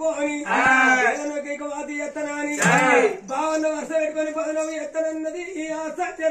అనుకోని ఏదైనా వాది ఎత్తనాని బావన్న వరుస పెట్టుకొని పదనవి ఎత్తనన్నది ఈ ఆసక్తి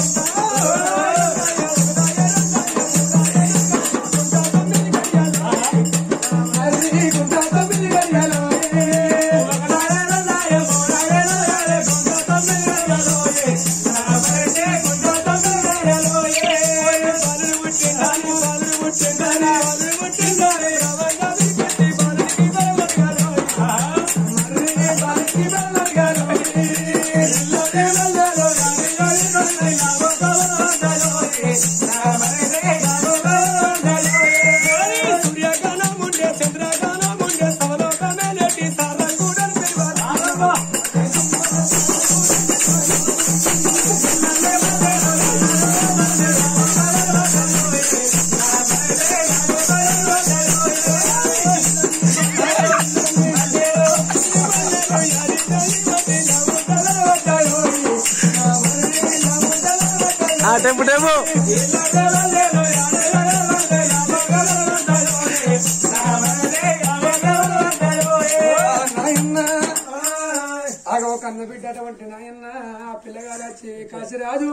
Thank you. guys. టెంపు టెంపు. ఆగ ఒక అన్న బిడ్డ అటువంటి నాయన్న ఆ పిల్లగాడు వచ్చి కాసిరాజు